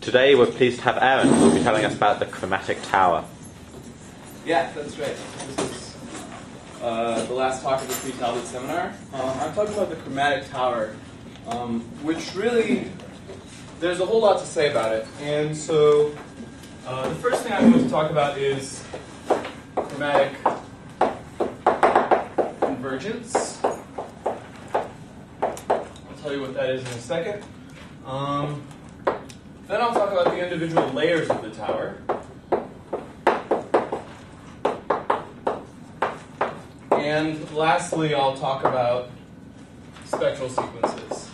today we're pleased to have Aaron who will be telling us about the chromatic tower. Yeah, that's right. This is uh, the last talk of the pre Talbot seminar. Uh, I'm talking about the chromatic tower, um, which really, there's a whole lot to say about it. And so, uh, the first thing I'm going to talk about is chromatic convergence. I'll tell you what that is in a second. Um, then I'll talk about the individual layers of the tower. And lastly, I'll talk about spectral sequences.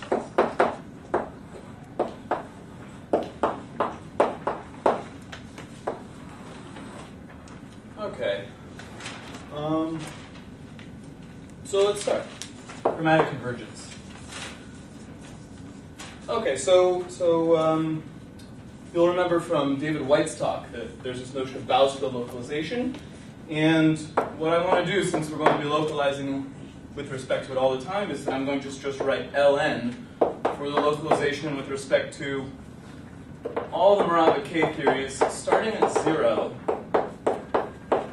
Okay. Um, so let's start. Chromatic convergence. Okay, so so um, you'll remember from David White's talk that there's this notion of Bousfield localization, and what I want to do, since we're going to be localizing with respect to it all the time, is that I'm going to just, just write ln for the localization with respect to all the Morava K theories, starting at zero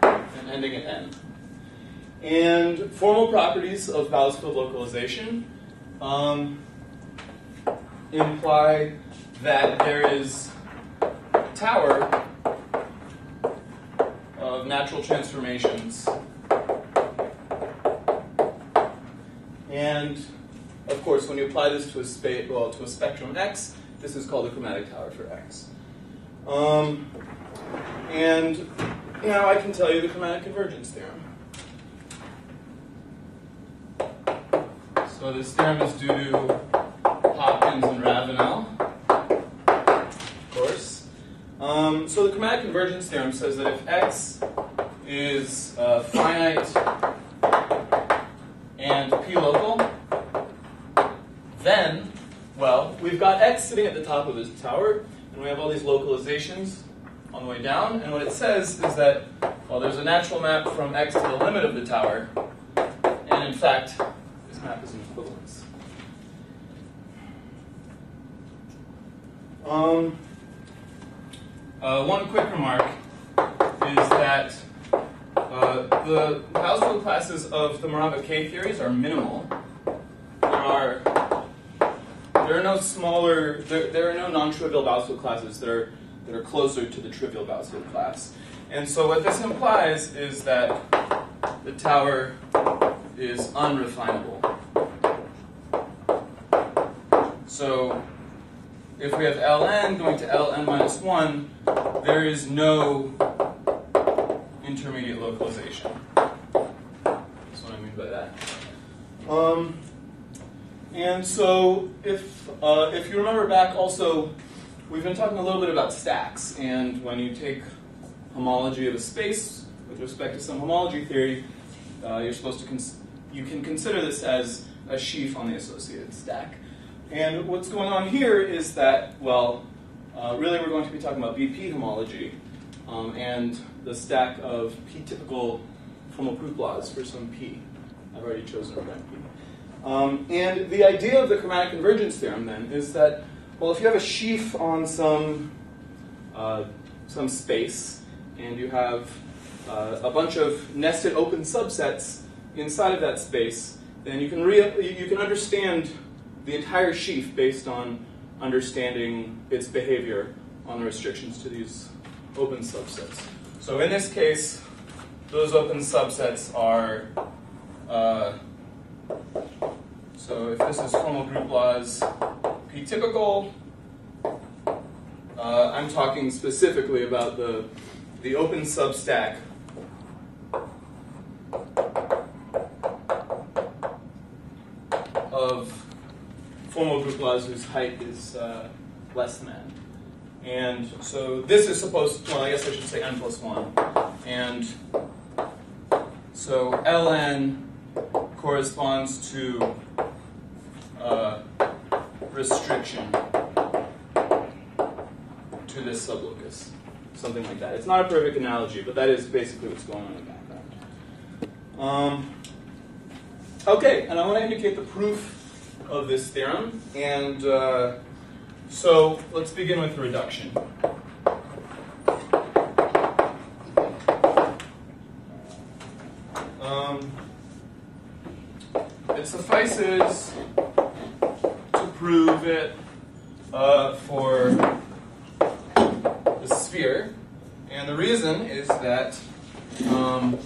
and ending at n. And formal properties of Bousfield localization um, imply that there is tower of natural transformations. And of course, when you apply this to a well, to a spectrum X, this is called the chromatic tower for X. Um, and now I can tell you the chromatic convergence theorem. So this theorem is due to Um, so the chromatic convergence theorem says that if X is uh, finite and p local, then, well, we've got X sitting at the top of this tower, and we have all these localizations on the way down, and what it says is that, well, there's a natural map from X to the limit of the tower, and in fact, this map is an equivalence. Um, uh, one quick remark is that uh, the Bousfield classes of the Morava K theories are minimal. There are there are no smaller there, there are no non-trivial Bousfield classes that are that are closer to the trivial Bousfield class. And so what this implies is that the tower is unrefinable. So if we have ln going to ln minus 1, there is no intermediate localization. That's what I mean by that. Um, and so if, uh, if you remember back also, we've been talking a little bit about stacks, and when you take homology of a space with respect to some homology theory, uh, you're supposed to you can consider this as a sheaf on the associated stack. And what's going on here is that, well, uh, really we're going to be talking about BP homology um, and the stack of p-typical formal group laws for some p. I've already chosen a random p. Um, and the idea of the chromatic convergence theorem then is that, well, if you have a sheaf on some uh, some space and you have uh, a bunch of nested open subsets inside of that space, then you can you can understand the entire sheaf based on understanding its behavior on the restrictions to these open subsets. So in this case, those open subsets are, uh, so if this is formal group laws P typical, uh, I'm talking specifically about the, the open substack of formal group laws whose height is uh, less than. And so this is supposed, to, well, I guess I should say n plus 1. And so ln corresponds to uh, restriction to this sublocus. Something like that. It's not a perfect analogy, but that is basically what's going on in the background. Um, okay, and I want to indicate the proof of this theorem. And uh, So let's begin with reduction. Um, it suffices to prove it uh, for the sphere, and the reason is that um,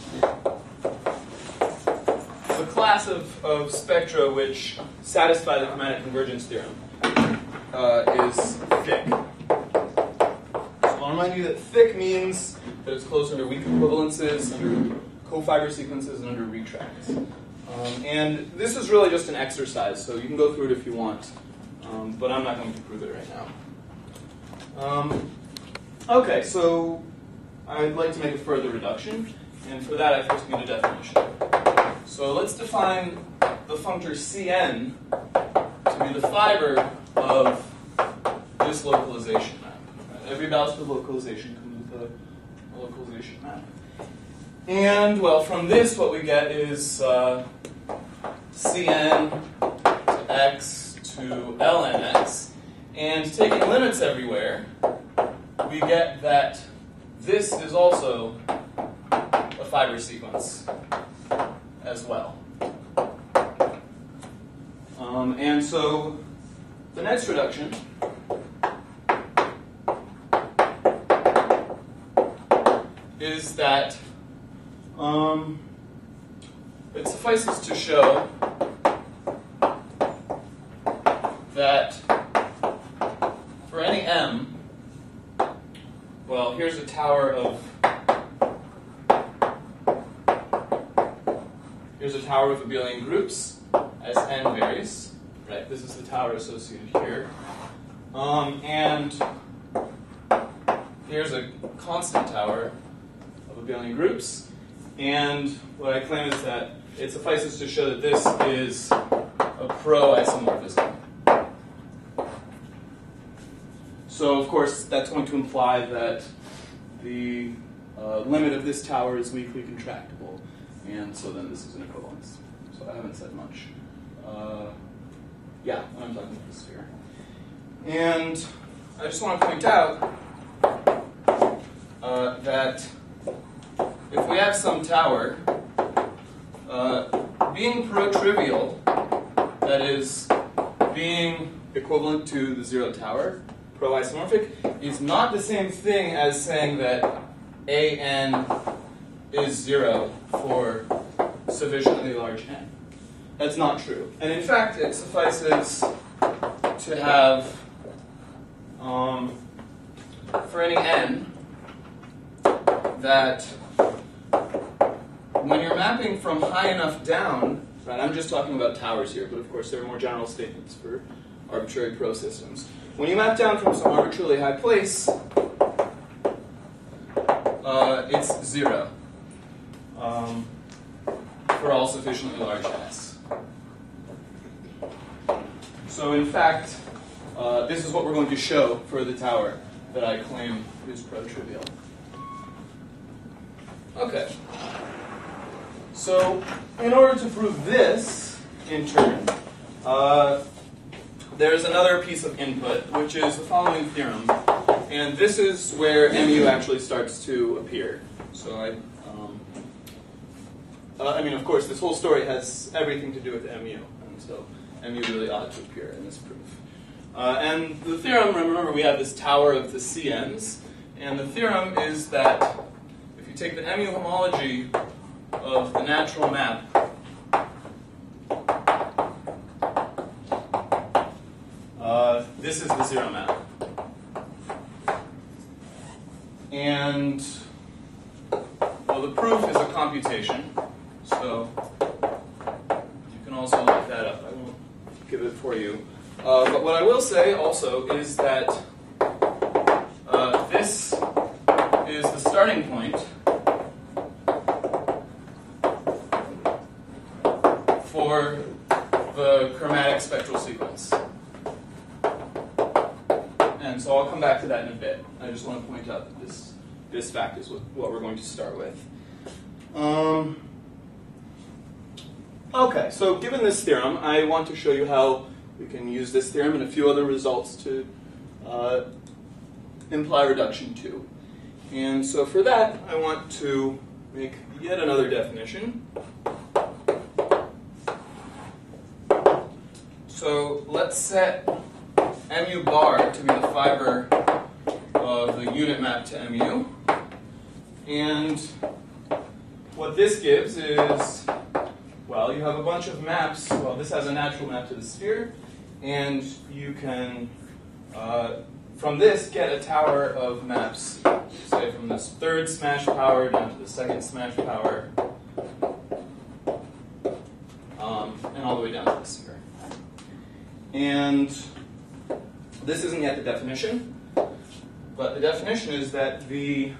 class of, of spectra which satisfy the chromatic convergence theorem uh, is thick. So I'll remind you that thick means that it's closed under weak equivalences, under co-fiber sequences, and under retracts. Um, and this is really just an exercise, so you can go through it if you want, um, but I'm not going to prove it right now. Um, okay, so I'd like to make a further reduction, and for that I first need a definition. So let's define the functor Cn to be the fiber of this localization map. Every Bousfield localization comes with a, localization map. And, well, from this, what we get is uh, Cn to x to ln x. And taking limits everywhere, we get that this is also a fiber sequence as well. Um, and so the next reduction is that um, it suffices to show that for any m, well, here's a tower of here's a tower of abelian groups as n varies. Right, this is the tower associated here, um, and here's a constant tower of abelian groups. And what I claim is that it suffices to show that this is a pro-isomorphism. So, of course, that's going to imply that the uh, limit of this tower is weakly contractible, and so then this is an equivalence. So I haven't said much. Uh, yeah, I'm talking about the sphere. And I just want to point out uh, that if we have some tower, uh, being pro-trivial, that is, being equivalent to the zero tower, pro-isomorphic, is not the same thing as saying that an is zero for sufficiently large n. That's not true. And in fact, it suffices to have, um, for any n, that when you're mapping from high enough down, right, I'm just talking about towers here, but of course there are more general statements for arbitrary pro systems. When you map down from some arbitrarily high place, uh, it's zero um, for all sufficiently large s. So in fact, uh, this is what we're going to show for the tower that I claim is pro-trivial. Okay. So, in order to prove this, in turn, uh, there's another piece of input, which is the following theorem. And this is where mu actually starts to appear. So I, uh, I mean, of course, this whole story has everything to do with mu, and so mu really ought to appear in this proof. Uh, and the theorem, remember, we have this tower of the CNs, and the theorem is that if you take the mu homology of the natural map uh, this is the zero map. And well, the proof is a computation, so you can also look that up. I won't give it for you. Uh, but what I will say also is that uh, this is the starting point for the chromatic spectral sequence. And so I'll come back to that in a bit. I just want to point out that this, this fact is what, what we're going to start with. Um, okay, so given this theorem, I want to show you how we can use this theorem and a few other results to uh, imply reduction to. And so for that, I want to make yet another definition. So let's set mu bar to be the fiber of the unit map to mu. And what this gives is, well, you have a bunch of maps. Well, this has a natural map to the sphere, and you can, uh, from this, get a tower of maps, say from this third smash power down to the second smash power, um, and all the way down to the sphere. And this isn't yet the definition, but the definition is that the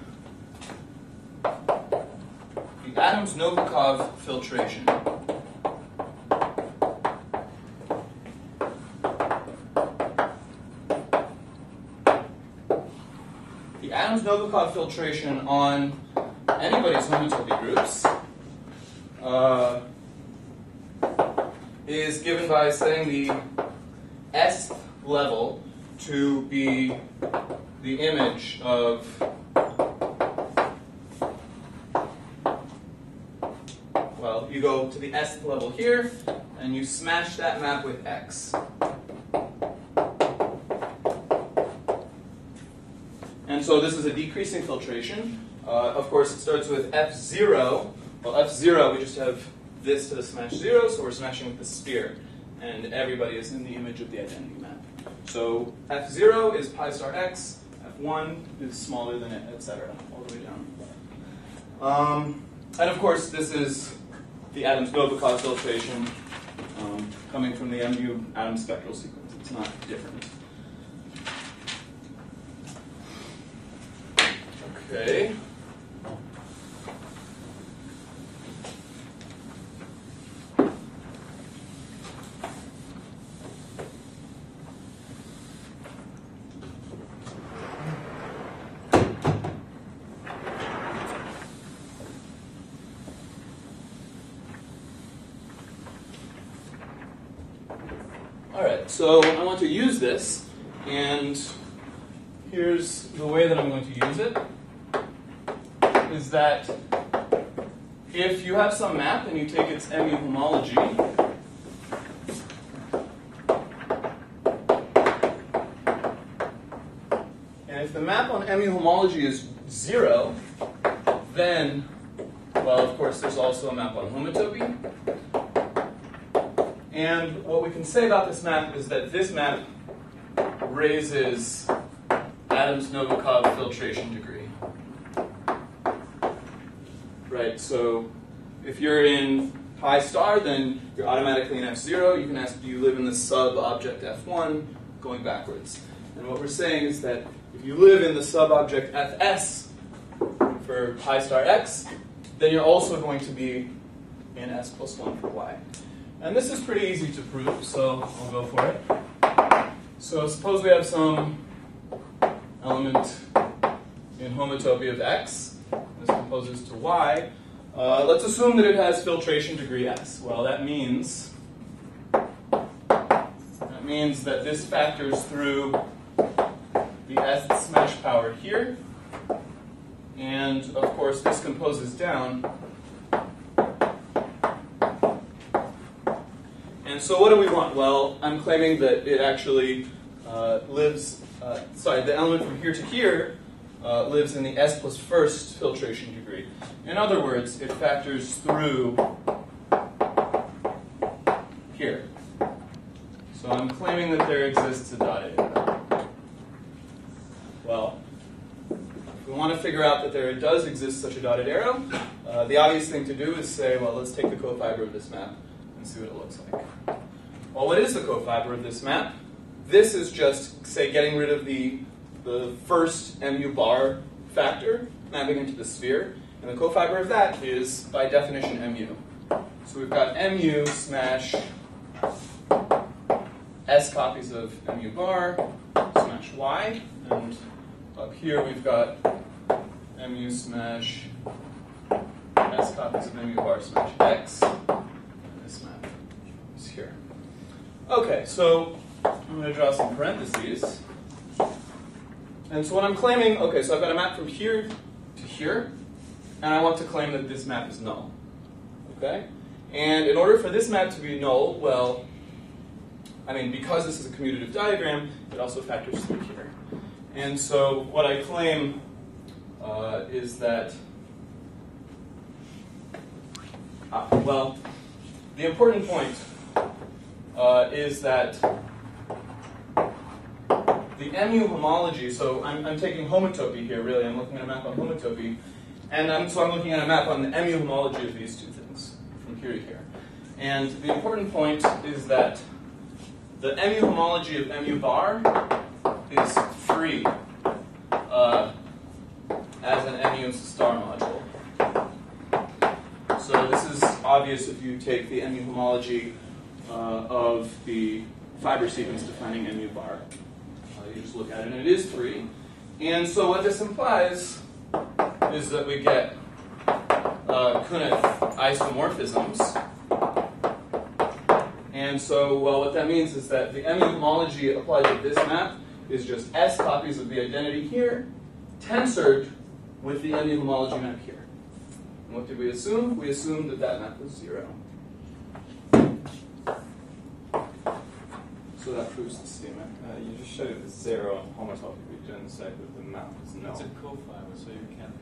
the Adams Novikov filtration. The Adams Novikov filtration on anybody's homotopy groups uh, is given by setting the s level to be the image of well, you go to the s level here and you smash that map with x. And so this is a decreasing filtration. Uh, of course, it starts with f0. Well, f0, we just have this to the smash 0, so we're smashing with the sphere. And everybody is in the image of the identity map. So f0 is pi star x, f1 is smaller than it, etc., all the way down. Um, and of course, this is the Adams Novikov filtration um, coming from the MU Adams spectral sequence. It's not different. Okay. All right, so I want to use this, and here's the way that I'm going to use it, is that if you have some map and you take its mu homology, and if the map on mu homology is zero, then, well, of course, there's also a map on homotopy. And what we can say about this map is that this map raises Adams Novikov filtration degree. Right, so if you're in pi star, then you're automatically in F0. You can ask, do you live in the sub object F1, going backwards. And what we're saying is that if you live in the sub object Fs for pi star x, then you're also going to be in S plus 1 for y. And this is pretty easy to prove, so I'll go for it. So suppose we have some element in homotopy of x. This composes to y. Uh, let's assume that it has filtration degree s. Well, that means that means that this factors through the s smash power here, and of course this composes down And so what do we want? Well, I'm claiming that it actually uh, lives, uh, sorry, the element from here to here uh, lives in the S plus first filtration degree. In other words, it factors through here. So I'm claiming that there exists a dotted arrow. Well, we want to figure out that there does exist such a dotted arrow, uh, the obvious thing to do is say, well, let's take the cofiber of this map and see what it looks like. Well, what is the cofiber of this map? This is just, say, getting rid of the, the first mu bar factor, mapping into the sphere, and the cofiber of that is, by definition, mu. So we've got mu smash s copies of mu bar smash y, and up here we've got mu smash s copies of mu bar smash x. This map is here. Okay, so I'm going to draw some parentheses. and so what I'm claiming, okay, so I've got a map from here to here, and I want to claim that this map is null. Okay? And in order for this map to be null, well, I mean, because this is a commutative diagram, it also factors through here. And so what I claim uh, is that, uh, well, the important point uh, is that the MU homology, so I'm, I'm taking homotopy here, really. I'm looking at a map on homotopy. And I'm, so I'm looking at a map on the MU homology of these two things, from here to here. And the important point is that the MU homology of MU bar is free uh, as an MU star module. So this is obvious if you take the MU homology uh, of the fiber sequence defining MU bar you just look at it, and it is free. And so what this implies is that we get uh, isomorphisms. And so, well, what that means is that the MU homology applied to this map is just S copies of the identity here, tensored with the MU homology map here. And what did we assume? We assumed that that map was 0. So that proves the schema. Uh, you just showed it was zero on you didn't say that the map is null. It's a cofiber, so you can't.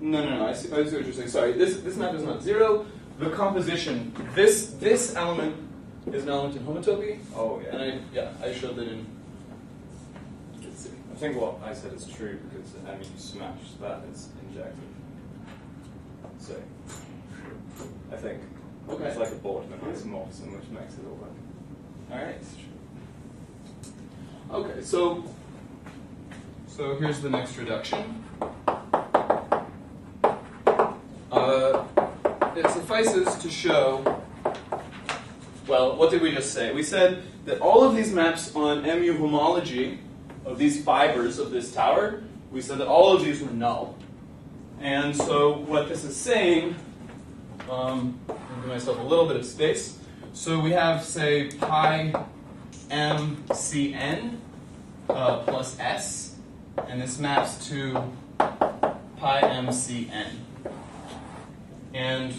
No, no, no. I see, I see what you're just saying. Sorry, this this map is not zero. The composition, this this element is an element in homotopy, Oh, and yeah. I yeah I showed that in. I think what I said is true because I mean you smash that is injected. So, I think Okay. it's like a Boltzmann and which makes it all work. All right. Okay, so so here's the next reduction. Uh, it suffices to show. Well, what did we just say? We said that all of these maps on MU homology of these fibers of this tower, we said that all of these were null. And so what this is saying, um, I'll give myself a little bit of space. So we have, say, pi mcn uh, plus s, and this maps to pi mcn. And,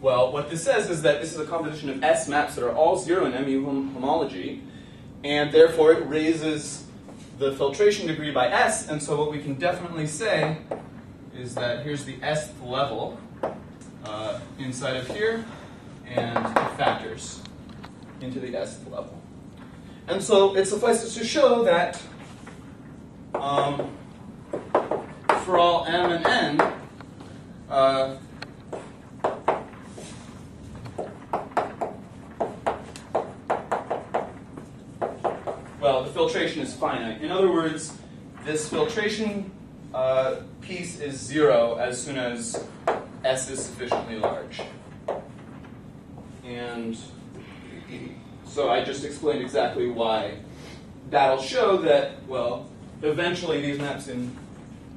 well, what this says is that this is a composition of S maps that are all zero in MU hom- homology, and therefore it raises the filtration degree by S, and so what we can definitely say is that here's the S level uh, inside of here, and factors into the S level. And so it suffices to show that um, for all m and n, uh, well, the filtration is finite. In other words, this filtration uh, piece is zero as soon as S is sufficiently large. And so I just explained exactly why that'll show that, well, eventually these maps in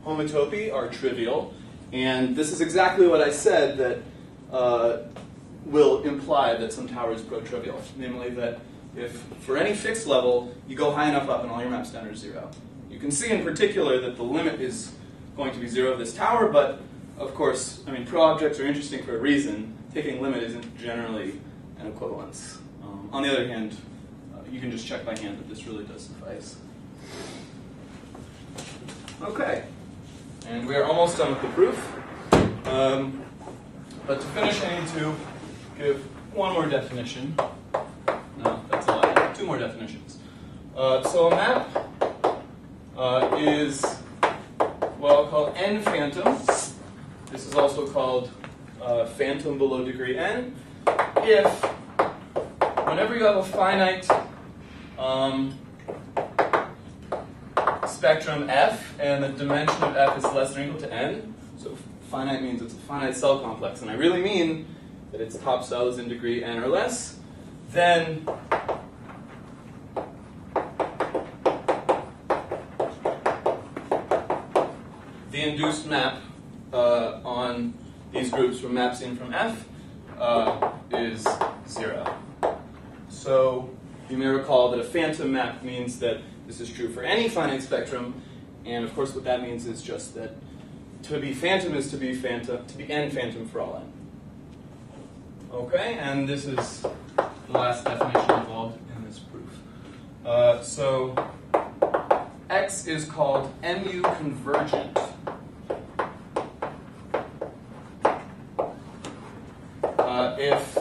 homotopy are trivial. And this is exactly what I said that uh, will imply that some tower is pro-trivial. Namely that if for any fixed level you go high enough up and all your maps down are zero. You can see in particular that the limit is going to be zero of this tower, but of course, I mean, pro objects are interesting for a reason. Taking limit isn't generally an equivalence. On the other hand, uh, you can just check by hand that this really does suffice. Okay, and we are almost done with the proof. Um, but to finish, I need to give one more definition. No, that's a lie. Two more definitions. Uh, so a map uh, is what I'll call n phantom. This is also called uh, phantom below degree n. If whenever you have a finite um, spectrum f and the dimension of f is less than or equal to n, so finite means it's a finite cell complex, and I really mean that its top cell is in degree n or less, then the induced map uh, on these groups from maps in from F uh, is zero. So you may recall that a phantom map means that this is true for any finite spectrum, And of course, what that means is just that to be phantom is to be phantom, to be n phantom for all n. Okay, and this is the last definition involved in this proof. Uh, so X is called mu convergent. Uh, if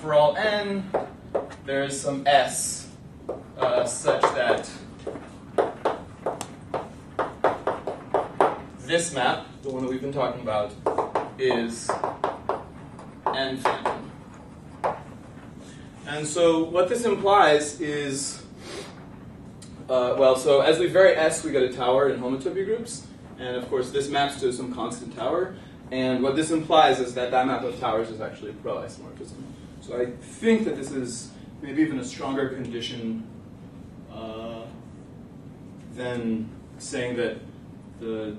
for all n there is some S uh, such that this map, the one that we've been talking about, is n phantom. And so what this implies is, uh, well, so as we vary S, we get a tower in homotopy groups, and of course this maps to some constant tower. And what this implies is that that map of towers is actually a pro-isomorphism. So I think that this is maybe even a stronger condition uh, than saying that the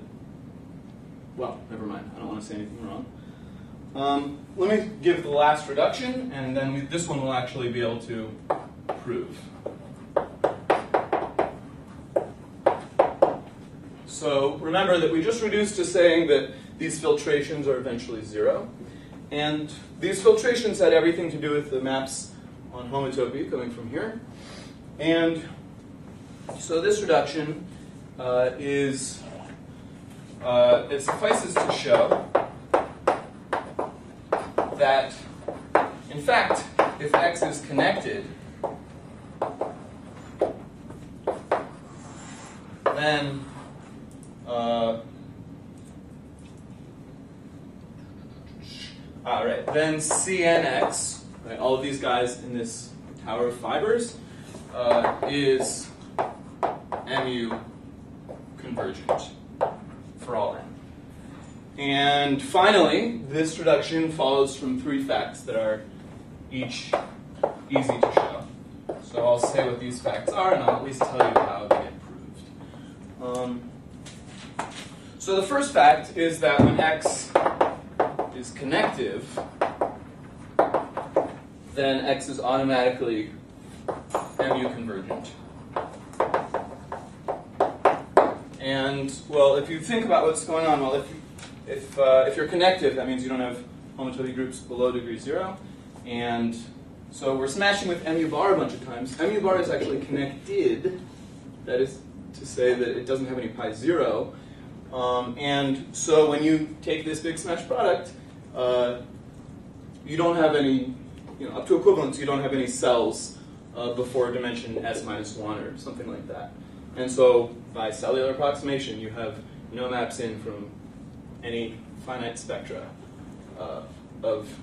well, never mind. I don't want to say anything wrong. Um, let me give the last reduction, and then we, this one will actually be able to prove. So remember that we just reduced to saying that these filtrations are eventually zero. And these filtrations had everything to do with the maps on homotopy coming from here. And so this reduction uh, is uh, it suffices to show that, in fact, if x is connected, then uh, all right, then CNX, right, all of these guys in this tower of fibers, uh, is mu convergent for all n. And finally, this reduction follows from three facts that are each easy to show. So I'll say what these facts are, and I'll at least tell you how they get proved. Um, so the first fact is that when x is connective, then x is automatically mu convergent. And well, if you think about what's going on, well, if you, if uh, if you're connective, that means you don't have homotopy groups below degree zero, and so we're smashing with mu bar a bunch of times. Mu bar is actually connected. That is to say that it doesn't have any pi zero. Um, and so when you take this big smash product, uh, you don't have any, you know, up to equivalence, you don't have any cells uh, before dimension s minus one or something like that. And so by cellular approximation, you have no maps in from any finite spectra uh, of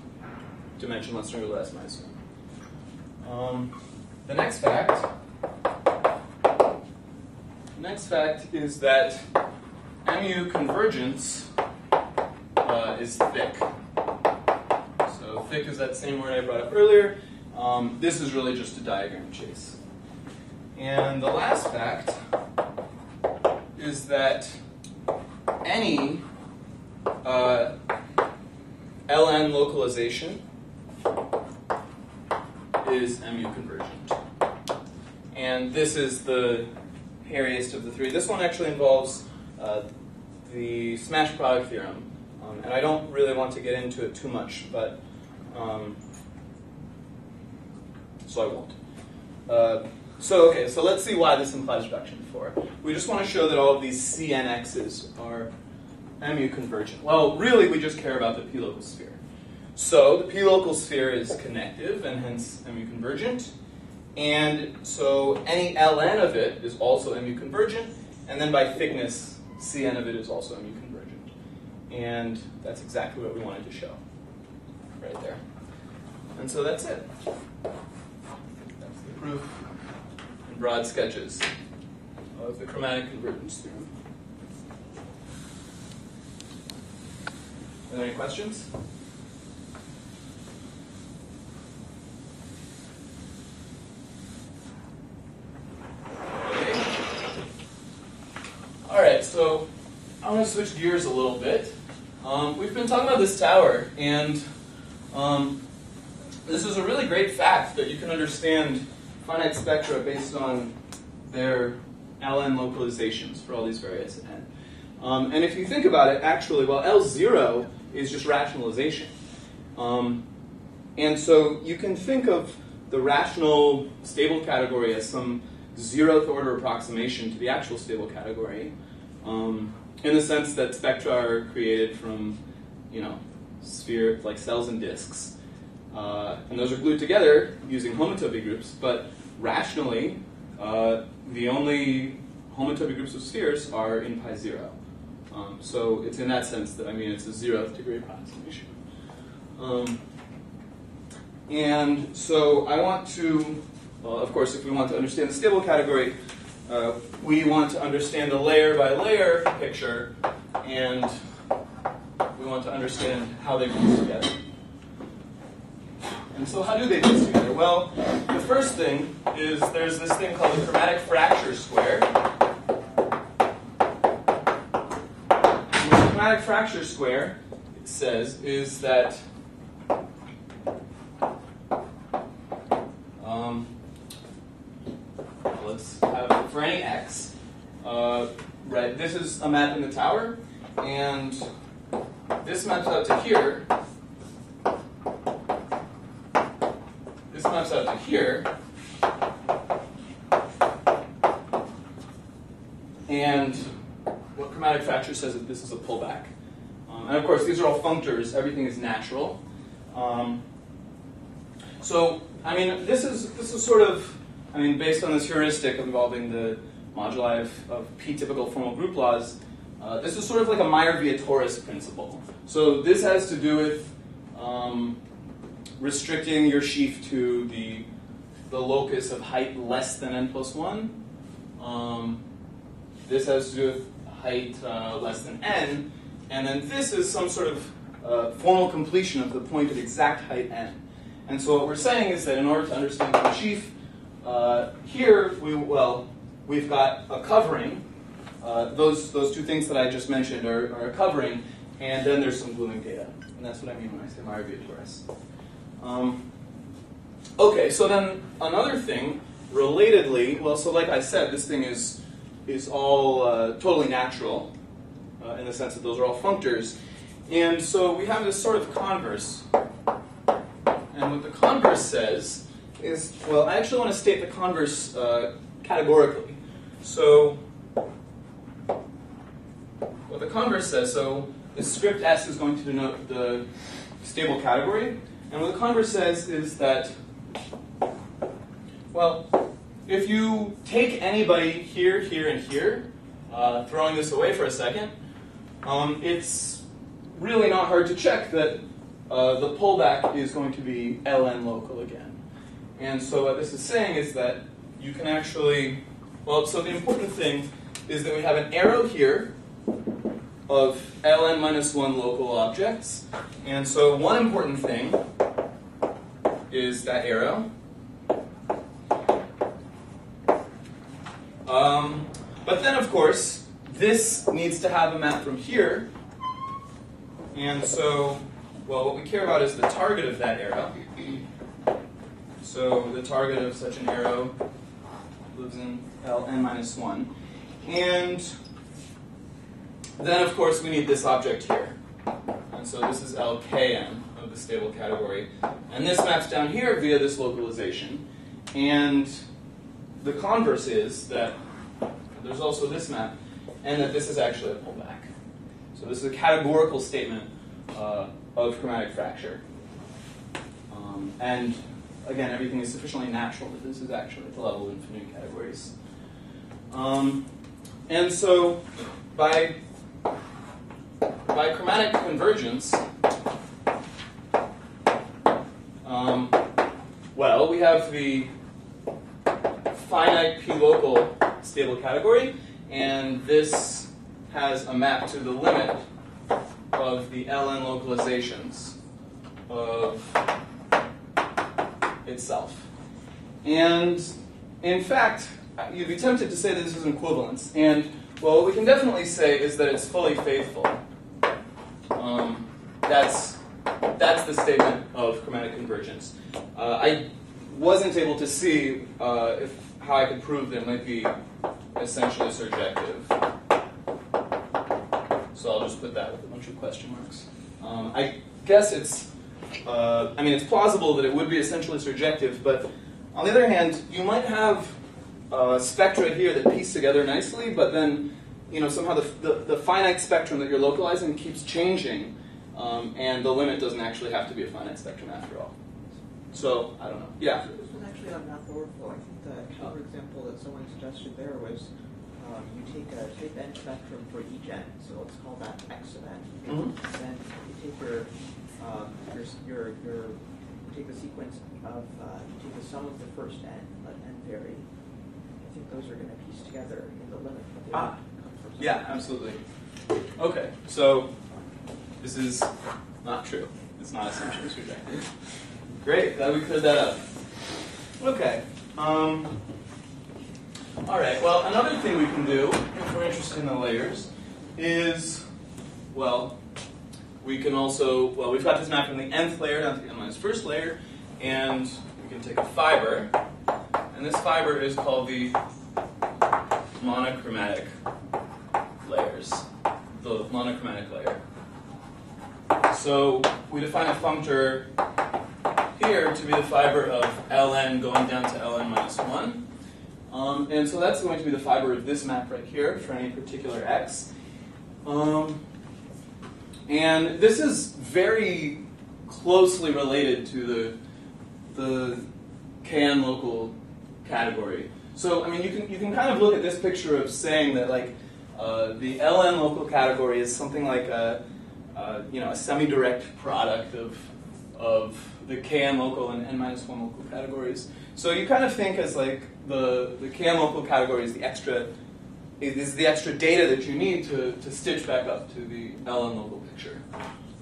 dimension less than or equal to s minus 1. Um, the next fact, next fact is that mu convergence uh, is thick. Thick is that same word I brought up earlier. Um, this is really just a diagram chase. And the last fact is that any uh, ln localization is mu convergent. And this is the hairiest of the three. This one actually involves uh, the smash product theorem. Um, and I don't really want to get into it too much, but um, so I won't. Uh, so okay, so let's see why this implies reduction 4. We just want to show that all of these CNXs are mu convergent. Well, really, we just care about the p-local sphere. So the p-local sphere is connective and hence mu convergent. And so any ln of it is also mu convergent. And then by thickness, Cn of it is also mu convergent. And that's exactly what we wanted to show right there. And so that's it. That's the proof in broad sketches of the chromatic convergence theorem. Are there any questions? All right, so I want to switch gears a little bit. Um, we've been talking about this tower, and um, this is a really great fact that you can understand finite spectra based on their ln localizations for all these variates at n. Um, and if you think about it, actually, well, L0 is just rationalization. Um, and so you can think of the rational stable category as some zeroth order approximation to the actual stable category, um, in the sense that spectra are created from, you know, sphere like cells and disks, uh, and those are glued together using homotopy groups. But rationally, uh, the only homotopy groups of spheres are in pi zero. Um, so it's in that sense that I mean it's a zeroth degree approximation. Um, and so I want to, well, of course, if we want to understand the stable category, uh, we want to understand the layer by layer picture, and want to understand how they fuse together. And so, how do they fuse together? Well, the first thing is there's this thing called the chromatic fracture square. And the chromatic fracture square, says, is that um, let's have for any x, uh, right? This is a map in the tower, and this maps out to here. This maps out to here. And what chromatic fracture says that this is a pullback. Um, and of course, these are all functors. Everything is natural. Um, so, I mean, this is this is sort of, I mean, based on this heuristic involving the moduli of, of p-typical formal group laws. Uh, this is sort of like a Mayer-Vietoris principle. So this has to do with um, restricting your sheaf to the the locus of height less than n plus one. Um, this has to do with height uh, less than n, and then this is some sort of uh, formal completion of the point of exact height n. And so what we're saying is that in order to understand the sheaf, uh, here we well we've got a covering. Uh, those those two things that I just mentioned are, are covering, and then there's some gluing data, and that's what I mean when I say Mayer-Vietoris. Um, okay, so then another thing, relatedly, well, so like I said, this thing is is all uh, totally natural uh, in the sense that those are all functors, and so we have this sort of converse. And what the converse says is, well, I actually want to state the converse uh, categorically. So, what the converse says, so the script S is going to denote the stable category, and what the converse says is that, well, if you take anybody here, here, and here, uh, throwing this away for a second, um, it's really not hard to check that uh, the pullback is going to be ln local again. And so what this is saying is that you can actually, well, so the important thing is that we have an arrow here of ln minus 1 local objects. And so one important thing is that arrow. Um, but then, of course, this needs to have a map from here. And so, well, what we care about is the target of that arrow. So the target of such an arrow lives in Ln minus 1. And then, of course, we need this object here. And so this is LKM of the stable category. And this maps down here via this localization. And the converse is that there's also this map, and that this is actually a pullback. So this is a categorical statement uh, of chromatic fracture. Um, and again, everything is sufficiently natural that this is actually at the level of infinite categories. Um, and so by by chromatic convergence, um, well, we have the finite p local stable category, and this has a map to the limit of the ln localizations of itself. And in fact, you'd be tempted to say that this is an equivalence. And well, what we can definitely say is that it's fully faithful. Um, that's that's the statement of chromatic convergence. Uh, I wasn't able to see uh, if how I could prove there might be essentially surjective. So I'll just put that with a bunch of question marks. Um, I guess it's, uh, I mean, it's plausible that it would be essentially surjective, but on the other hand, you might have uh, spectra here that piece together nicely, but then, you know, somehow the, the, the finite spectrum that you're localizing keeps changing, um, and the limit doesn't actually have to be a finite spectrum after all. So, I don't know. Yeah. This was actually on math overflow. I think the counter example that someone suggested there was um, you take a shape n spectrum for each n, so let's call that x of n. Mhm. Then you take your um, your, your your you take the sequence of uh, you take the sum of the first n, let n vary. Think those are going to piece together in the limit, they Ah. would come from Yeah, absolutely. Okay, so this is not true. It's not essentially surjective. Great, glad we cleared that up. Okay. Um, all right. Well, another thing we can do if we're interested in the layers is, well, we can also well we've got this map from the nth layer down to the n minus first layer, and we can take a fiber, and this fiber is called the monochromatic layers, the monochromatic layer. So we define a functor here to be the fiber of ln going down to ln minus 1. Um, and so that's going to be the fiber of this map right here for any particular x. Um, and this is very closely related to the, the KN local category. So, I mean, you can, you can kind of look at this picture of saying that, like, uh, the LN local category is something like a, uh, you know, a semi-direct product of, of the KN local and N minus 1 local categories. So you kind of think as like the, the KN local category is the extra is the extra data that you need to, to stitch back up to the LN local picture.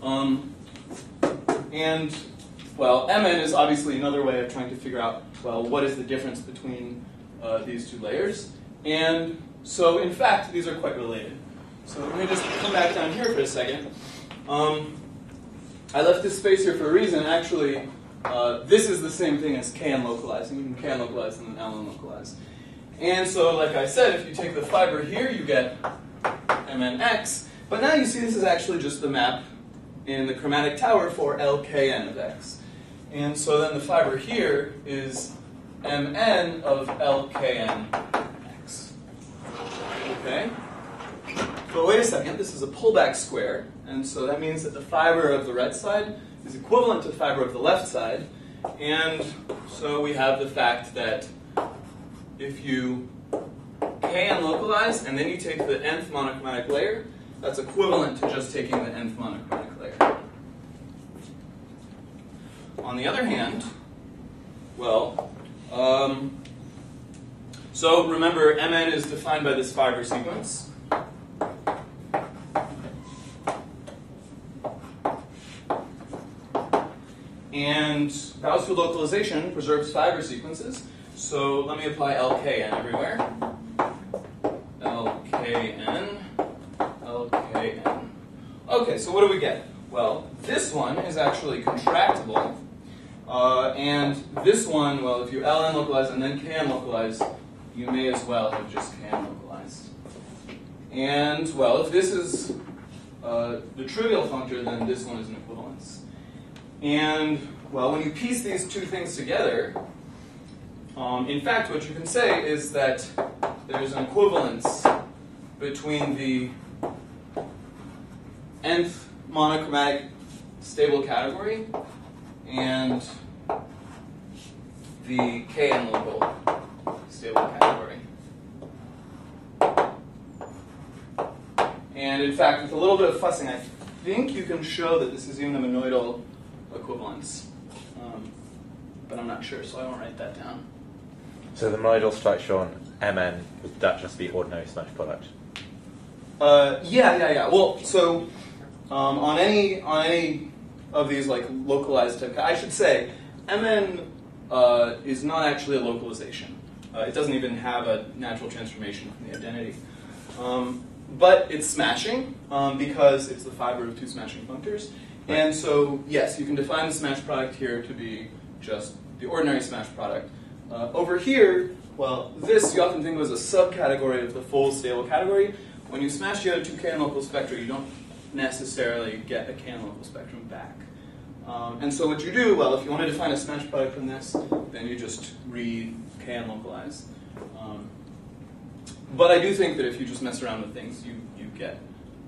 Um, and, well, MN is obviously another way of trying to figure out, well, what is the difference between uh, these two layers. And so, in fact, these are quite related. So let me just come back down here for a second. Um, I left this space here for a reason. Actually, uh, this is the same thing as KN localizing. You can KN localize and then LN localize. And so, like I said, if you take the fiber here, you get MNX. But now you see this is actually just the map in the chromatic tower for LKN of X. And so then the fiber here is MN of LKNX. Okay? But wait a second, this is a pullback square, and so that means that the fiber of the right side is equivalent to the fiber of the left side. And so we have the fact that if you KN localize and then you take the nth monochromatic layer, that's equivalent to just taking the nth monochromatic layer. On the other hand, well, um, so remember, Mn is defined by this fiber sequence. And Gauss localization preserves fiber sequences. So let me apply LKN everywhere. LKN, LKN. Okay, so what do we get? Well, this one is actually contractible. Uh, and this one, well, if you LN localize and then KN localize, you may as well have just KN localized. And, well, if this is uh, the trivial functor, then this one is an equivalence. And, well, when you piece these two things together, um, in fact, what you can say is that there's an equivalence between the nth monochromatic stable category and the KN local stable category. And in fact, with a little bit of fussing, I think you can show that this is even a monoidal equivalence. Um, but I'm not sure, so I won't write that down. So the monoidal structure on Mn would that just be ordinary smash product? Uh, yeah, yeah, yeah. Well, so um, on any on any of these like localized I should say, MN uh, is not actually a localization. Uh, it doesn't even have a natural transformation from the identity. Um, but it's smashing um, because it's the fiber of two smashing functors. And so, yes, you can define the smash product here to be just the ordinary smash product. Uh, over here, well, this you often think of as a subcategory of the full stable category. When you smash the other two k-local spectra, you don't necessarily get a k-local spectrum back. Um, and so what you do, well, if you want to define a smash product from this, then you just re k localize. Um, but I do think that if you just mess around with things, you, you get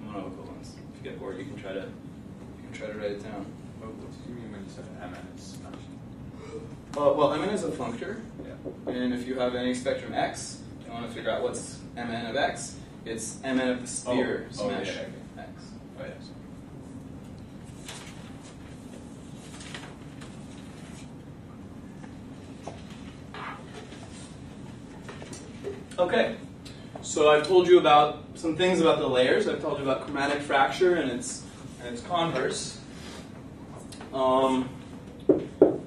monoequivalence. If you get bored, you can try to you can try to write it down. What, what did you mean when you said MN is smashed? Uh, well, Mn is a functor, Yeah. and if you have any spectrum x, you want to figure out what's Mn of x. It's Mn of the sphere Oh, oh, smash yeah, yeah. Okay, so I've told you about some things about the layers. I've told you about chromatic fracture and its and its converse. Um,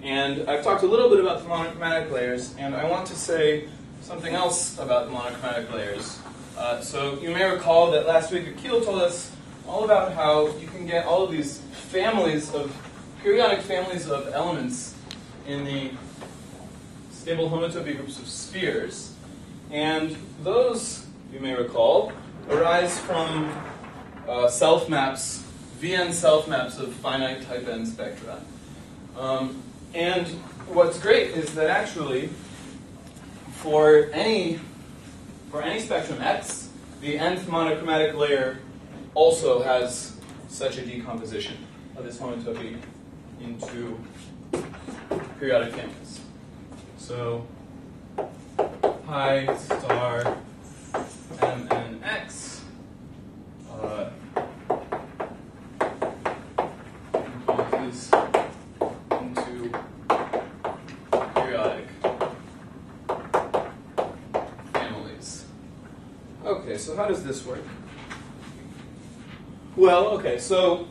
and I've talked a little bit about the monochromatic layers, and I want to say something else about the monochromatic layers. Uh, so you may recall that last week Akhil told us all about how you can get all of these families of periodic families of elements in the stable homotopy groups of spheres. And those, you may recall, arise from uh, self maps, VN self maps of finite type n spectra. Um, and what's great is that actually, for any for any spectrum x, the nth monochromatic layer also has such a decomposition of this homotopy into periodic families. So pi star mnx uh, into periodic families. Okay, so how does this work? Well, okay, so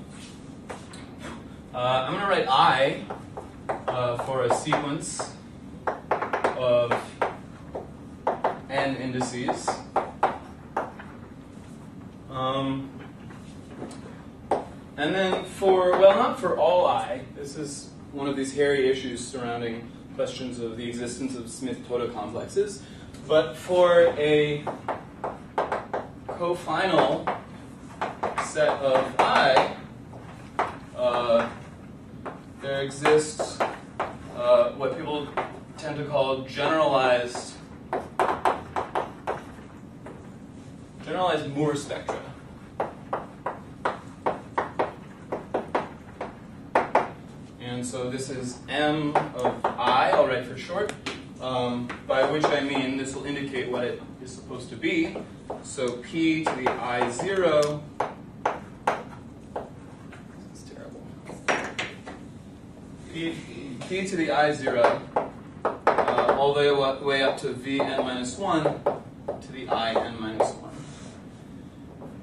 uh, I'm going to write I uh, for a sequence of n indices. Um, and then for, well, not for all i, this is one of these hairy issues surrounding questions of the existence of Smith-Toda complexes, but for a cofinal set of i, uh, there exists uh, what people tend to call generalized generalized Moore spectra. And so this is M of I, I'll write for short, um, by which I mean this will indicate what it is supposed to be. So P to the I0 this is terrible. P, To the I0 uh, all the way, up to Vn minus 1 to the I n minus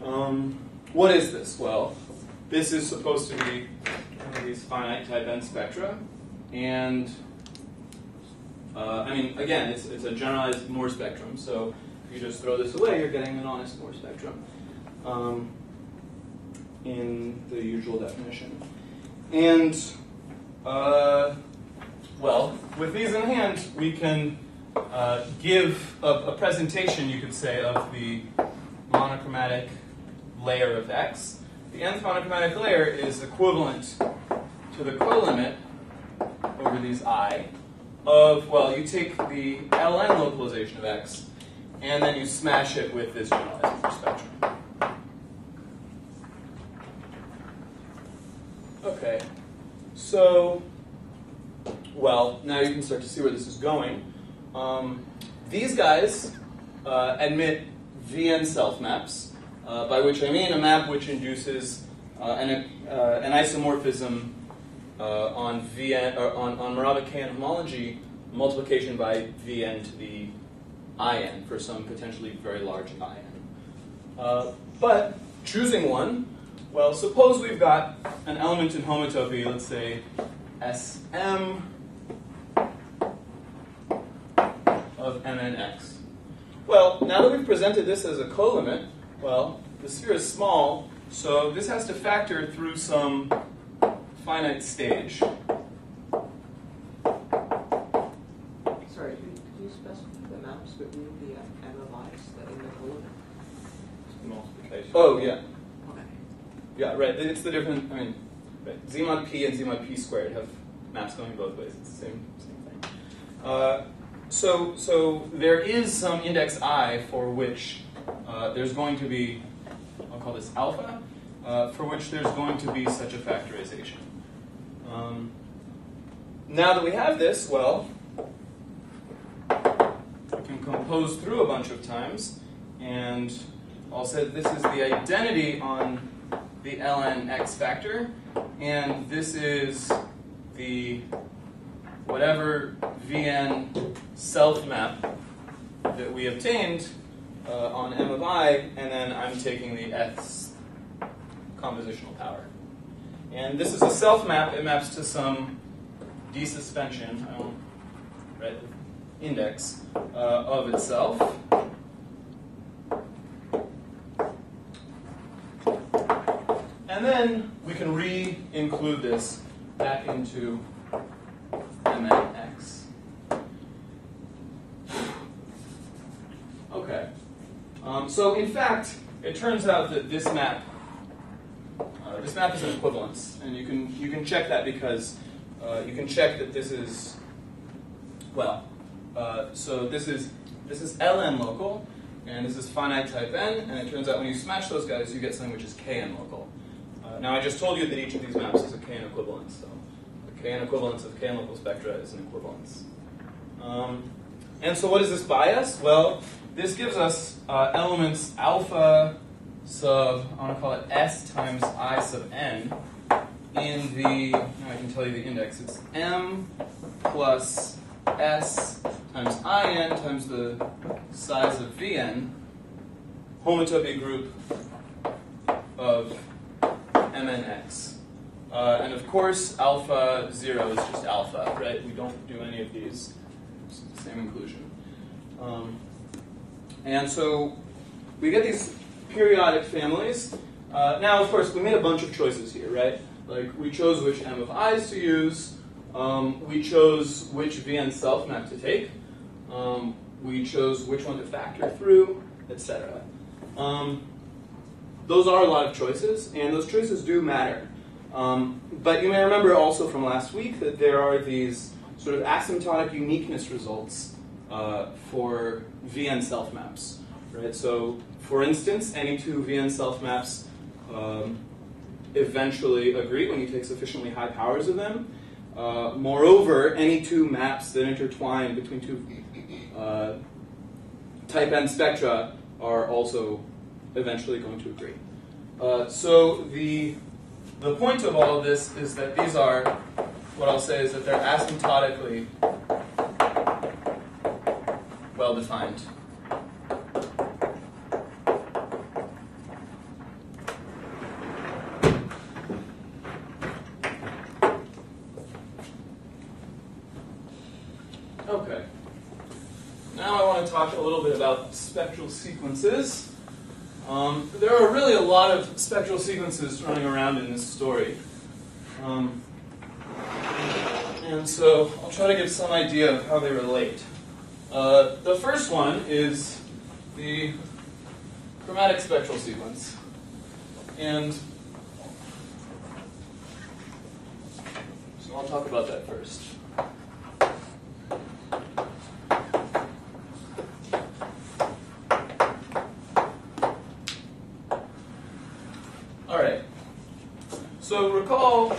1. Um, what is this? Well, this is supposed to be one of these finite type n spectra, and uh, I mean, again, it's, it's a generalized Moore spectrum, so if you just throw this away, you're getting an honest Moore spectrum um, in the usual definition. And, uh, well, with these in hand, we can uh, give a, a presentation, you could say, of the monochromatic layer of x. The nth monochromatic layer is equivalent to the colimit over these i of, well, you take the ln localization of x, and then you smash it with this generalized spectrum. Okay, so, well, now you can start to see where this is going. Um, these guys uh, admit VN self maps, uh, by which I mean a map which induces uh, an, uh, an isomorphism uh, on Vn on, on Morava KN homology multiplication by Vn to the In for some potentially very large In. But choosing one, well, suppose we've got an element in homotopy, let's say Sm of m. Well, now that we've presented this as a colimit, well, the sphere is small, so this has to factor through some finite stage. Sorry, could you specify the maps between the uh, MMIs that in the colimit? Multiplication. Oh, yeah. Okay. Yeah, right. It's the different, I mean, right. Z mod P and Z mod P squared have maps going both ways. It's the same, same thing. Uh, so so there is some index i for which uh, there's going to be. I'll call this alpha, uh, for which there's going to be such a factorization. Um, now that we have this, well, we can compose through a bunch of times, and I'll say this is the identity on the ln x factor, and this is the whatever vn self map that we obtained uh, on m of i, and then I'm taking the x compositional power. And this is a self map. It maps to some desuspension, I don't, right, index uh, of itself. And then we can re-include this back into MNX. Okay. Um, so in fact, it turns out that this map, uh, this map is an equivalence, and you can you can check that because uh, you can check that this is, well, uh, so this is this is ln local, and this is finite type n, and it turns out when you smash those guys, you get something which is kn local. Uh, now I just told you that each of these maps is a kn equivalence, so kn equivalence of local spectra is an equivalence. Um, and so what is this bias? Well, this gives us uh, elements alpha sub, I want to call it s times i sub n, in the, I can tell you the index, it's m plus s times in times the size of vn, homotopy group of mnx. Uh, and of course, alpha 0 is just alpha, right? We don't do any of these. The same inclusion. Um, and so we get these periodic families. Uh, now, of course, we made a bunch of choices here, right? Like we chose which m of i's to use. Um, we chose which vn self map to take. Um, we chose which one to factor through, etc. Um, those are a lot of choices, and those choices do matter. Um, but you may remember also from last week that there are these sort of asymptotic uniqueness results uh, for VN self maps, right? So, for instance, any two VN self maps um, eventually agree when you take sufficiently high powers of them. Uh, moreover, any two maps that intertwine between two uh, type n spectra are also eventually going to agree. Uh, so the the point of all of this is that these are what I'll say is that they're asymptotically well defined. Okay. Now I want to talk a little bit about spectral sequences. Um, there are really a lot of spectral sequences running around in this story. Um, and so I'll try to give some idea of how they relate. Uh, the first one is the chromatic spectral sequence. And so I'll talk about that first. All right. So recall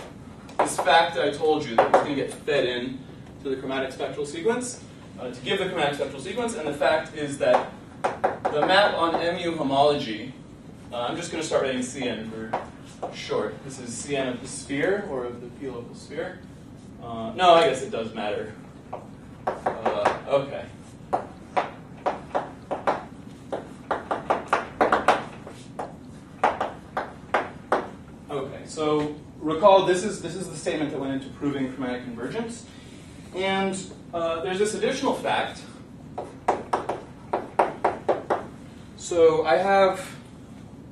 this fact that I told you that it's going to get fed in to the chromatic spectral sequence uh, to give the chromatic spectral sequence, and the fact is that the map on mu homology, uh, I'm just going to start writing Cn for short. This is Cn of the sphere, or of the p local sphere. Uh, no, I guess it does matter. Uh, okay. Okay, so recall this is this is the statement that went into proving chromatic convergence, and uh, there's this additional fact. So I have,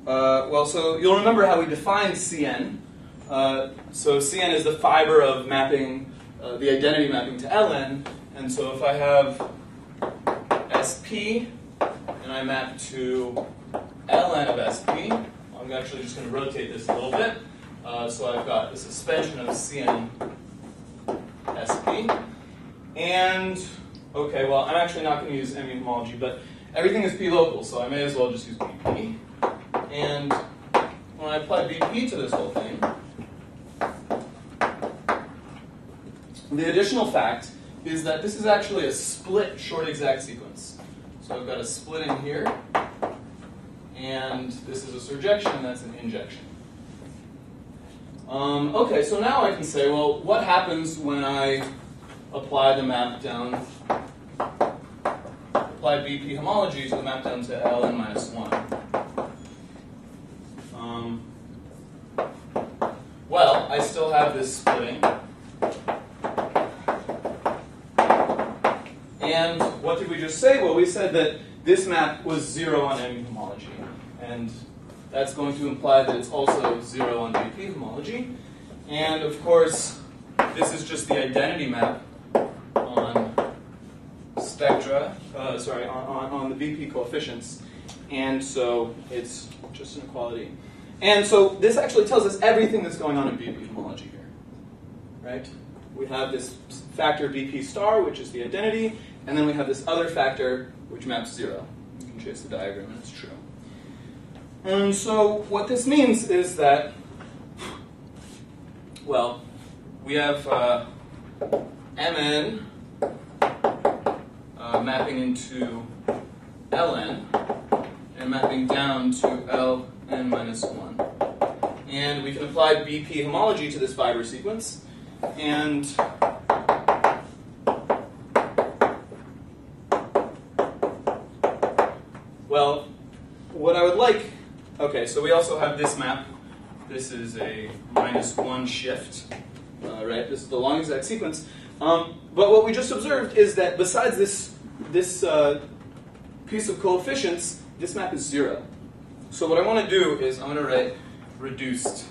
uh, well, so you'll remember how we defined CN. Uh, so CN is the fiber of mapping uh, the identity mapping to ln, and so if I have SP and I map to ln of SP. I'm actually just going to rotate this a little bit. Uh, so I've got the suspension of Cn SP. And, okay, well, I'm actually not going to use MU homology, but everything is P local, so I may as well just use BP. And when I apply BP to this whole thing, the additional fact is that this is actually a split short exact sequence. So I've got a split in here, and this is a surjection, and that's an injection. Um, okay, so now I can say, well, what happens when I apply the map down, apply BP homology to the map down to Ln minus 1? Um, well, I still have this splitting. And what did we just say? Well, we said that this map was 0 on MU homology. And that's going to imply that it's also 0 on BP homology. And of course, this is just the identity map on spectra, uh, sorry, on, on, on the BP coefficients. And so it's just an equality. And so this actually tells us everything that's going on in BP homology here. Right? We have this factor BP star, which is the identity, and then we have this other factor, which maps zero. You can trace the diagram, and it's true. And so what this means is that, well, we have uh, Mn uh, mapping into Ln and mapping down to Ln minus 1. And we can apply BP homology to this fiber sequence. And well, what I would like, okay, so we also have this map. This is a minus one shift, uh, right? This is the long exact sequence. Um, but what we just observed is that besides this, this uh, piece of coefficients, this map is zero. So what I want to do is I'm going to write reduced,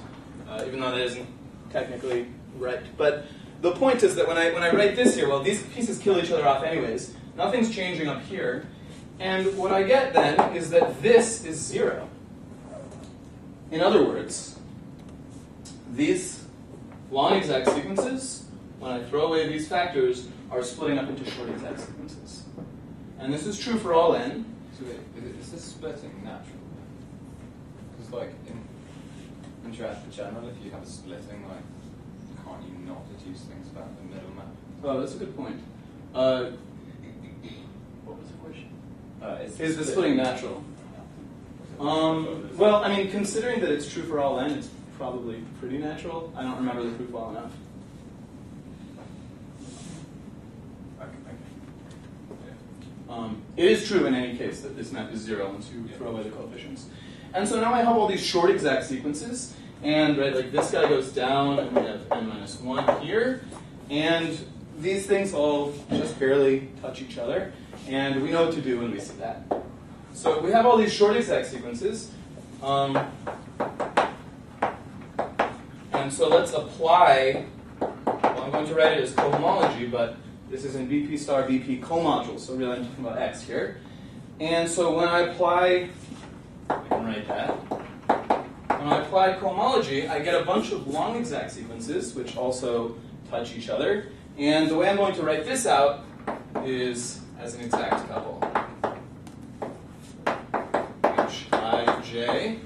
uh, even though that isn't technically right. But the point is that when I, when I write this here, well, these pieces kill each other off anyways. Nothing's changing up here. And what I get then is that this is zero. In other words, these long exact sequences, when I throw away these factors, are splitting up into short exact sequences. And this is true for all n. So wait, is, it, is this splitting natural? Because like in interactive channel, if you have a splitting, like can't you not deduce things about the middle map? Oh, that's a good point. Uh, what was the question? Uh, is, Is the splitting natural? Um, well, I mean, considering that it's true for all n, it's probably pretty natural. I don't remember the proof well enough. Okay, okay. Um, it is true in any case that this map is zero once you throw away the coefficients. And so now I have all these short exact sequences, and right, like this guy goes down, and we have n minus one here, and these things all just barely touch each other, and we know what to do when we see that. So we have all these short exact sequences, um, and so let's apply. Well, I'm going to write it as cohomology, but this is in BP star BP comodule, so really I'm talking about X here. And so when I apply, I can write that. When I apply cohomology, I get a bunch of long exact sequences, which also touch each other. And the way I'm going to write this out is as an exact couple. Hij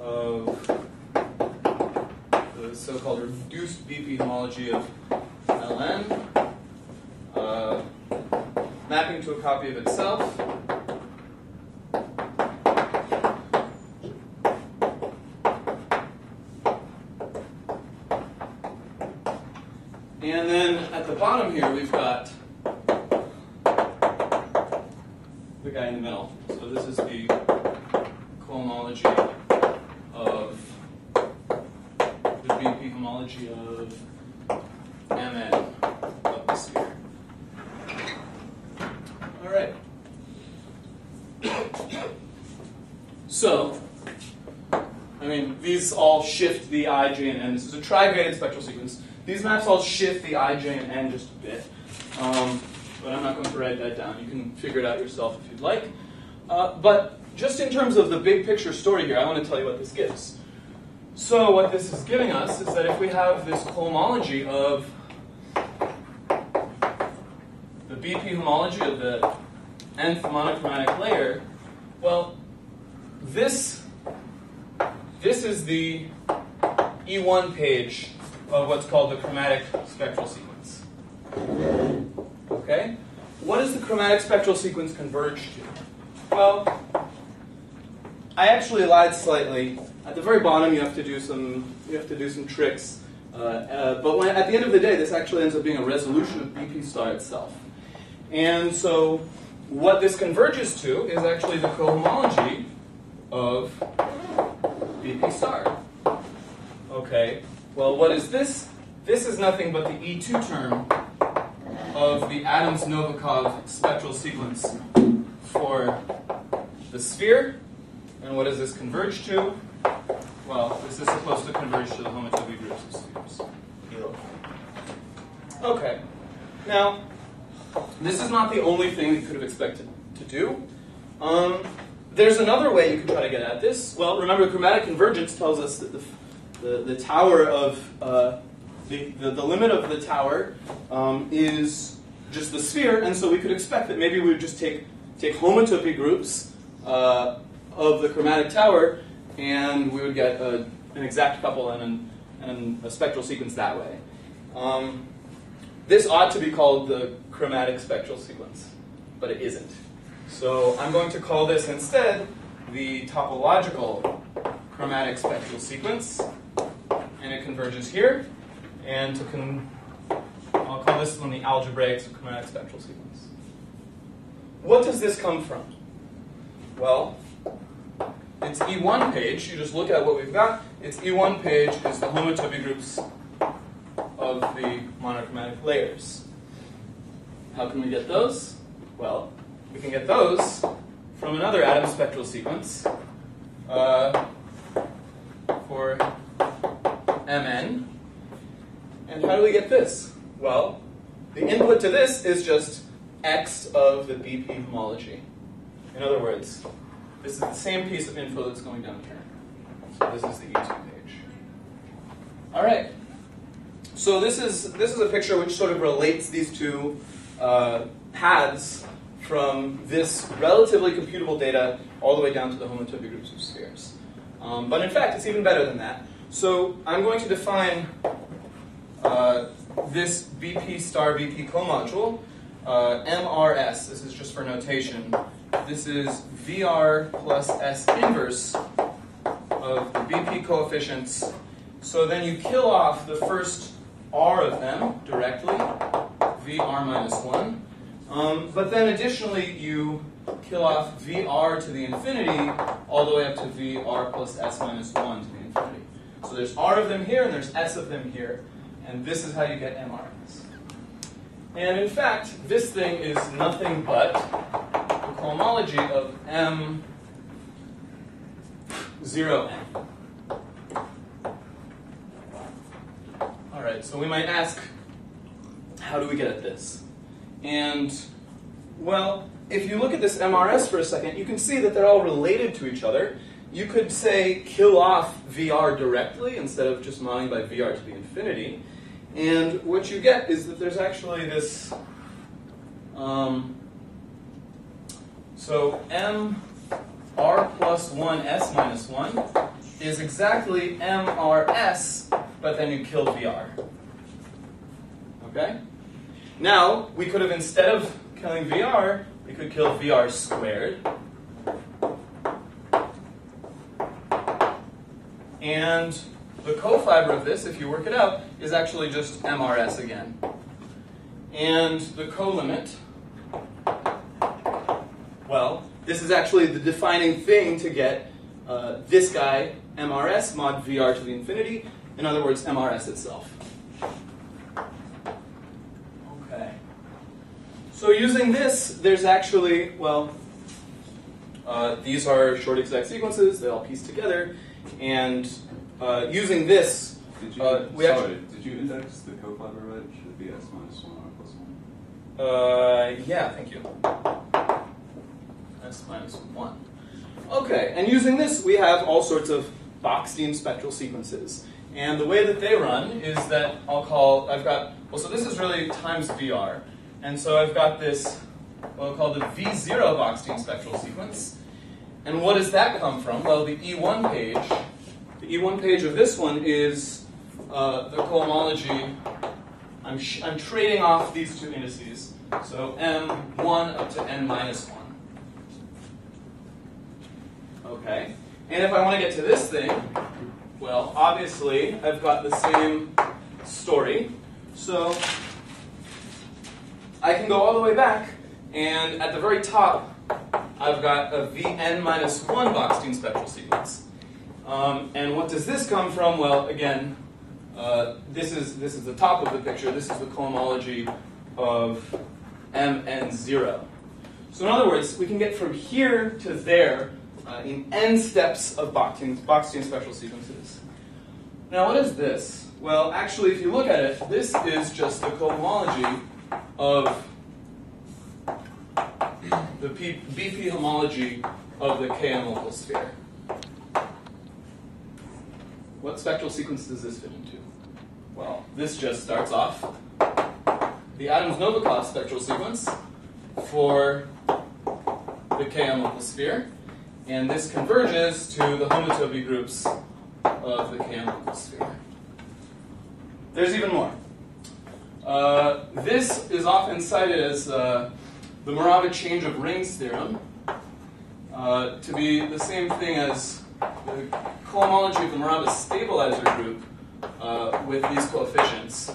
of the so-called reduced BP homology of Ln, uh, mapping to a copy of itself. And then at the bottom here, we've got the guy in the middle. So this is the cohomology of the BP homology of Mn of the sphere. All right. So, I mean, these all shift the i, j, and n. This is a trigraded spectral sequence. These maps all shift the i, j, and n just a bit. Um, but I'm not going to write that down. You can figure it out yourself if you'd like. Uh, but just in terms of the big picture story here, I want to tell you what this gives. So what this is giving us is that if we have this homology of the BP homology of the nth monochromatic layer, well, this this is the E1 page of what's called the chromatic spectral sequence. Okay? What does the chromatic spectral sequence converge to? Well, I actually lied slightly. At the very bottom, you have to do some you have to do some tricks. Uh, uh, but when, at the end of the day, this actually ends up being a resolution of BP star itself. And so, what this converges to is actually the cohomology of BP star. Okay. Well, what is this? This is nothing but the E2 term of the Adams-Novikov spectral sequence for the sphere. And what does this converge to? Well, this is supposed to converge to the homotopy groups of spheres. Okay. Now, this is not the only thing you could have expected to do. Um, there's another way you can try to get at this. Well, remember, chromatic convergence tells us that the, the, the tower of, uh, the, the, the limit of the tower um, is just the sphere, and so we could expect that maybe we would just take, take homotopy groups uh, of the chromatic tower, and we would get a, an exact couple and, an, and a spectral sequence that way. Um, this ought to be called the chromatic spectral sequence, but it isn't. So I'm going to call this instead the topological chromatic spectral sequence, and it converges here. And to con- I'll call this one the algebraic chromatic spectral sequence. What does this come from? Well, it's E1 page. You just look at what we've got. Its E1 page is the homotopy groups of the monochromatic layers. How can we get those? Well, we can get those from another Adams spectral sequence uh, for Mn. And how do we get this? Well, the input to this is just x of the BP homology. In other words, this is the same piece of info that's going down here. So this is the E2 page. All right. So this is this is a picture which sort of relates these two uh, paths from this relatively computable data all the way down to the homotopy groups of spheres. Um, but in fact, it's even better than that. So I'm going to define uh, this BP star BP comodule, uh, MRS. This is just for notation. This is VR plus S inverse of the BP coefficients. So then you kill off the first R of them directly, VR minus 1. Um, but then additionally, you kill off VR to the infinity all the way up to VR plus S minus 1 to the infinity. So there's R of them here and there's S of them here. And this is how you get MRS. And in fact, this thing is nothing but the cohomology of M 0n. All right, so we might ask, how do we get at this? And, well, if you look at this MRS for a second, you can see that they're all related to each other. You could say kill off VR directly instead of just modding by VR to the infinity. And what you get is that there's actually this. Um, so M R plus 1 S minus 1 is exactly MRS, but then you kill VR. Okay? Now, we could have, instead of killing VR, we could kill VR squared. And the cofiber of this, if you work it out, is actually just MRS again. And the colimit, well, this is actually the defining thing to get uh, this guy, MRS, mod VR to the infinity. In other words, MRS itself. Okay. So using this, there's actually, well, uh, these are short exact sequences, they all piece together, and uh, using this, Did you, Uh, we sorry, actually- did you index the cofiber right? Should it be S minus 1 or plus 1? uh, yeah, thank you. S minus 1. Okay, and using this, we have all sorts of Bockstein spectral sequences. And the way that they run is that I'll call, I've got, well, so this is really times VR. And so I've got this, what I'll call the V0 Bockstein spectral sequence. And what does that come from? Well, the E1 page, the E1 page of this one is uh, the cohomology. I'm, I'm trading off these two indices. So M1 up to N minus 1. Okay. And if I want to get to this thing, well, obviously, I've got the same story. So I can go all the way back, and at the very top, I've got a Vn minus 1 Bockstein spectral sequence. Um, and what does this come from? Well, again, uh, this, is, this is the top of the picture. This is the cohomology of Mn0. So in other words, we can get from here to there uh, in n steps of Bockstein, Bockstein spectral sequences. Now, what is this? Well, actually, if you look at it, this is just the cohomology of the BP homology of the KM local sphere. What spectral sequence does this fit into? Well, this just starts off the Adams Novikov spectral sequence for the KM local sphere, and this converges to the homotopy groups of the KM local sphere. There's even more. Uh, this is often cited as uh, the Morava change of rings theorem uh, to be the same thing as the cohomology of the Morava stabilizer group uh, with these coefficients,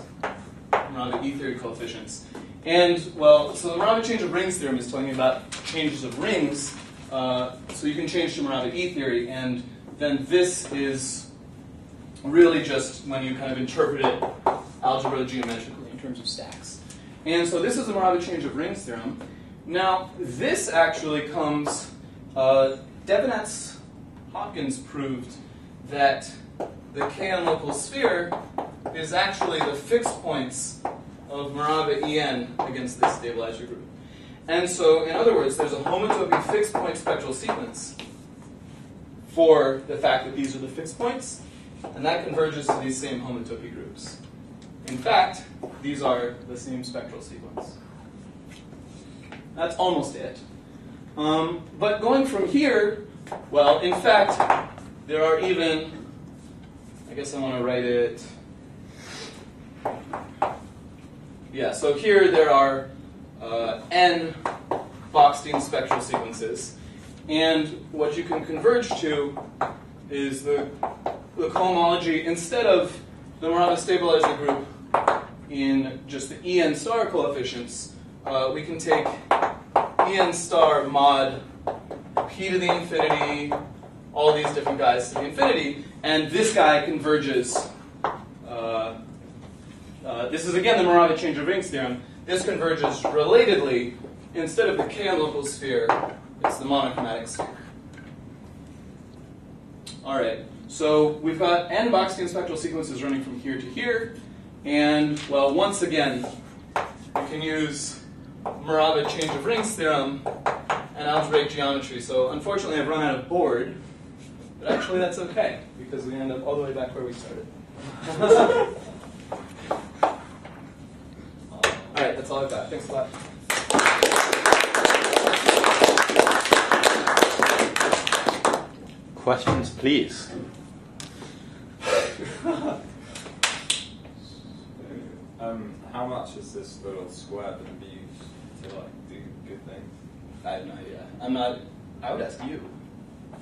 Morava E theory coefficients. And, well, so the Morava change of rings theorem is telling you about changes of rings. Uh, so you can change to Morava E theory, and then this is really just when you kind of interpret it algebra geometrically in terms of stacks. And so this is the Morava change of rings theorem. Now, this actually comes, uh, Devinatz Hopkins proved that the Kn local sphere is actually the fixed points of Morava En against this stabilizer group. And so, in other words, there's a homotopy fixed point spectral sequence for the fact that these are the fixed points, and that converges to these same homotopy groups. In fact, these are the same spectral sequence. That's almost it. Um, but going from here, well, in fact, there are even, I guess I want to write it. Yeah, so here there are uh, n Bockstein spectral sequences. And what you can converge to is the, the cohomology, instead of the Morava stabilizer group in just the En star coefficients, uh, we can take En star mod p to the infinity, all these different guys to the infinity, and this guy converges. Uh, uh, this is again the Morava change of rings theorem. This converges relatedly. Instead of the Kn local sphere, it's the monochromatic sphere. All right, so we've got n Bockstein spectral sequences running from here to here, and well, once again, we can use Morava change of rings theorem and algebraic geometry. So unfortunately, I've run out of board, but actually that's okay because we end up all the way back where we started. all right, that's all I've got. Thanks a lot. Questions, please. Um, how much is this little square going to be used to like do good things? I have no idea. I'm not. I would ask you.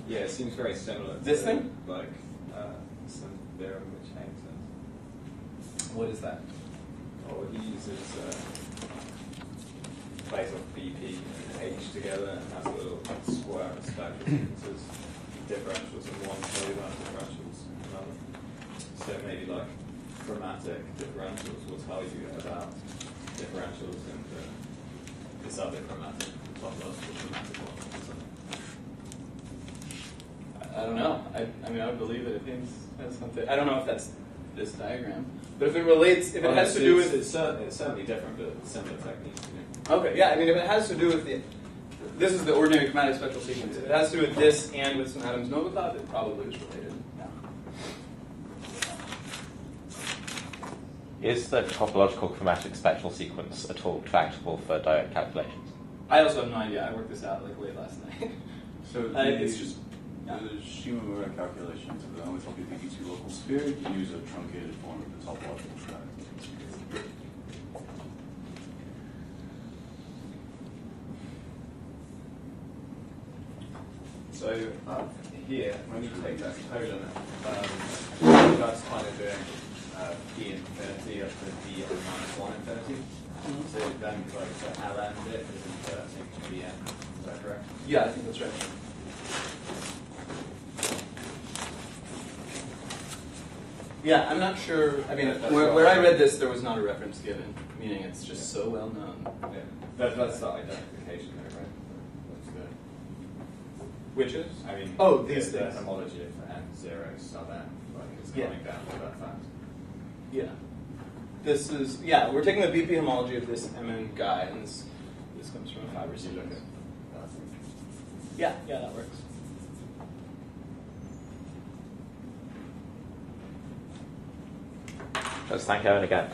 Yeah, it seems very similar. This to, thing? like uh, some theorem which Haynes has. What is that? Or he uses uh, plays off BP and H together and has a little square of spectral sequences, differentials in one, polygon differentials in another. So maybe like chromatic differentials will tell you about differentials in the chromatic topological chromatic. I, don't know. I, I mean, I would believe that it has, has something. I don't know if that's this diagram, but if it relates, if it Well, has to do with it's, it's certainly different, but similar technique. You know. Okay, yeah, I mean, if it has to do with the, This is the ordinary chromatic spectral sequence. If it has to do with this and with some Cloud, it probably is related. Is the topological chromatic spectral sequence at all tractable for direct calculations? I also have no idea. I worked this out like late last night. So Uh, the, it's just- yeah. the Shimomura calculations of the only top BQ2 local sphere, you use a truncated form of the topological chromatic. So uh, here, when you take that component, um, that's kind of doing uh, p infinity up to d minus one infinity. So then, like, so ln bit is inverting vn. Is that correct? Yeah, I think that's right. Yeah, I'm not sure. I mean, where, where I read this, there was not a reference given, meaning it's just so well known. Yeah. That, that's the identification there, right? That's good. Which is? I mean, Oh, the- these the things. homology of n zero sub n, like it's Yeah. coming down to that fact. Yeah. This is yeah. We're taking the BP homology of this MN guy, and this this comes from a fiber sequence. Yeah, yeah, that works. Let's thank Owen again.